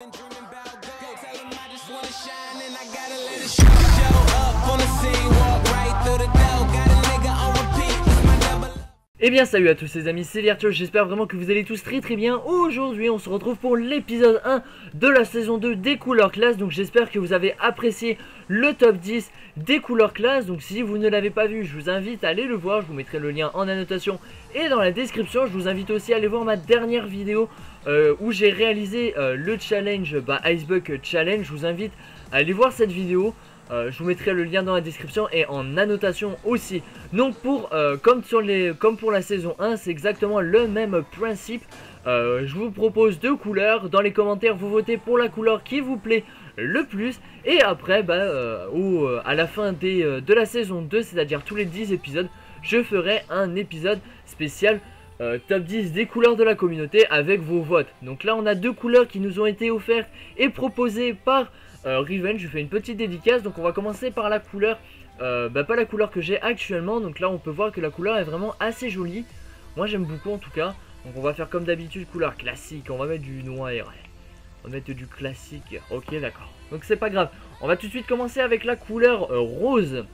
Dreaming about gold. Tell 'em I just wanna shine and I gotta let it. Show up on the scene, Eh bien salut à tous les amis, c'est Virtual, j'espère vraiment que vous allez tous très très bien. Aujourd'hui on se retrouve pour l'épisode 1 de la saison 2 des couleurs classe. Donc j'espère que vous avez apprécié le top 10 des couleurs classe. Donc si vous ne l'avez pas vu, je vous invite à aller le voir. Je vous mettrai le lien en annotation et dans la description. Je vous invite aussi à aller voir ma dernière vidéo euh, où j'ai réalisé euh, le challenge bah, Icebug Challenge. Je vous invite à aller voir cette vidéo. Euh, je vous mettrai le lien dans la description et en annotation aussi. Donc pour euh, comme, sur les, comme pour la saison 1, c'est exactement le même principe. Euh, je vous propose deux couleurs. Dans les commentaires, vous votez pour la couleur qui vous plaît le plus. Et après, bah, euh, au, à la fin de la saison 2, c'est-à-dire tous les 10 épisodes, je ferai un épisode spécial euh, top 10 des couleurs de la communauté avec vos votes. Donc là, on a deux couleurs qui nous ont été offertes et proposées par euh, Riven. Je fais une petite dédicace. Donc on va commencer par la couleur, euh, bah pas la couleur que j'ai actuellement. Donc là, on peut voir que la couleur est vraiment assez jolie. Moi, j'aime beaucoup en tout cas. Donc on va faire comme d'habitude, couleur classique. On va mettre du noir. ouais. On va mettre du classique. Ok, d'accord. Donc c'est pas grave. On va tout de suite commencer avec la couleur rose.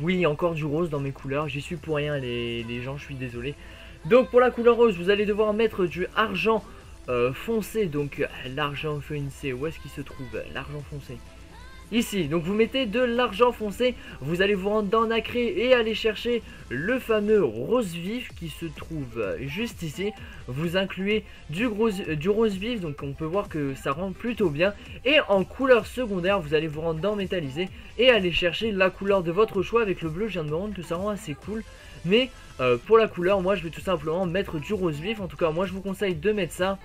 Oui, encore du rose dans mes couleurs. J'y suis pour rien, les, les gens. Je suis désolé. Donc pour la couleur rose, vous allez devoir mettre du argent euh, foncé. Donc l'argent foncé, où est-ce qu'il se trouve? L'argent foncé. Ici, donc vous mettez de l'argent foncé, vous allez vous rendre dans Nacré et aller chercher le fameux rose vif qui se trouve juste ici. Vous incluez du rose vif, donc on peut voir que ça rend plutôt bien. Et en couleur secondaire, vous allez vous rendre dans métallisé et aller chercher la couleur de votre choix. Avec le bleu, je viens de me rendre que ça rend assez cool. Mais euh, pour la couleur, moi je vais tout simplement mettre du rose vif. En tout cas, moi je vous conseille de mettre ça.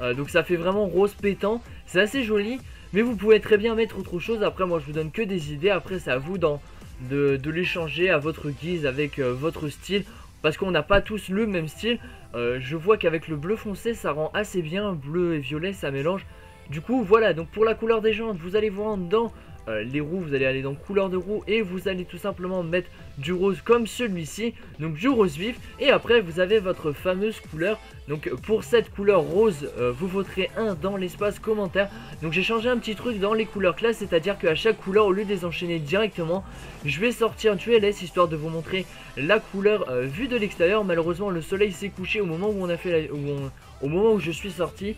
Euh, donc ça fait vraiment rose pétant. C'est assez joli. Mais vous pouvez très bien mettre autre chose. Après, moi je vous donne que des idées. Après, c'est à vous de l'échanger à votre guise avec euh, votre style. Parce qu'on n'a pas tous le même style. Euh, je vois qu'avec le bleu foncé, ça rend assez bien. Bleu et violet, ça mélange. Du coup, voilà. Donc pour la couleur des jantes, vous allez vous rendre dans euh, les roues. Vous allez aller dans couleur de roue. Et vous allez tout simplement mettre du rose comme celui-ci. Donc du rose vif. Et après, vous avez votre fameuse couleur. Donc pour cette couleur rose, euh, vous voterez 1 dans l'espace commentaire. Donc j'ai changé un petit truc dans les couleurs classes, c'est-à-dire qu'à chaque couleur, au lieu de les enchaîner directement, je vais sortir du LS histoire de vous montrer la couleur euh, vue de l'extérieur. Malheureusement, le soleil s'est couché au moment où on a fait au moment où je suis sorti.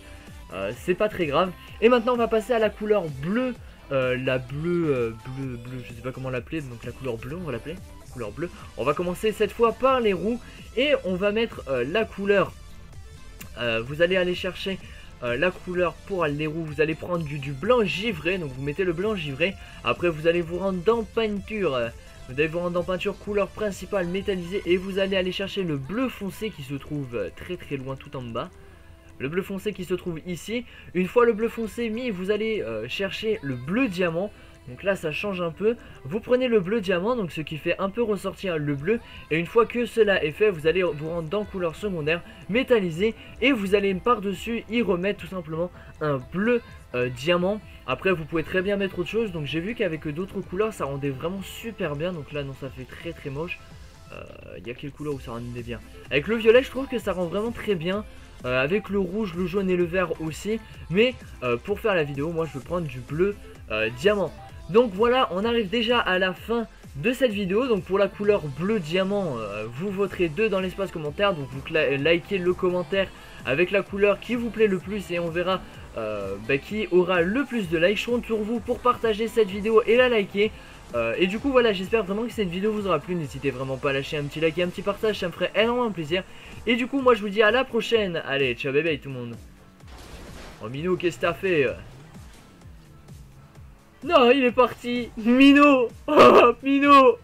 Euh, c'est pas très grave. Et maintenant, on va passer à la couleur bleue. Euh, la bleue, euh, bleu, bleu, je sais pas comment l'appeler, donc la couleur bleue, on va l'appeler. Couleur bleue. On va commencer cette fois par les roues et on va mettre euh, la couleur. Vous allez aller chercher la couleur pour les roues, vous allez prendre du, blanc givré, donc vous mettez le blanc givré, après vous allez vous rendre dans peinture, vous allez vous rendre dans peinture couleur principale métallisée et vous allez aller chercher le bleu foncé qui se trouve très très loin tout en bas. Le bleu foncé qui se trouve ici. Une fois le bleu foncé mis, vous allez euh, chercher le bleu diamant. Donc là ça change un peu. Vous prenez le bleu diamant, donc ce qui fait un peu ressortir le bleu. Et une fois que cela est fait, vous allez vous rendre dans couleur secondaire métallisée. Et vous allez par-dessus y remettre tout simplement un bleu euh, diamant. Après vous pouvez très bien mettre autre chose. Donc j'ai vu qu'avec d'autres couleurs ça rendait vraiment super bien. Donc là non ça fait très très moche. Il y a quelle couleur où ça rendait bien Avec le violet je trouve que ça rend vraiment très bien. Euh, avec le rouge, le jaune et le vert aussi. Mais euh, pour faire la vidéo, moi je vais prendre du bleu euh, diamant. Donc voilà, on arrive déjà à la fin de cette vidéo. Donc pour la couleur bleu diamant, euh, vous voterez 2 dans l'espace commentaire. Donc vous likez le commentaire avec la couleur qui vous plaît le plus et on verra euh, bah, qui aura le plus de likes. Je compte sur vous pour partager cette vidéo et la liker. Euh, et du coup voilà j'espère vraiment que cette vidéo vous aura plu. N'hésitez vraiment pas à lâcher un petit like et un petit partage Ça me ferait énormément plaisir. Et du coup moi je vous dis à la prochaine. Allez ciao bébé tout le monde. Oh Mino qu'est-ce que t'as fait? Non il est parti. Mino. Oh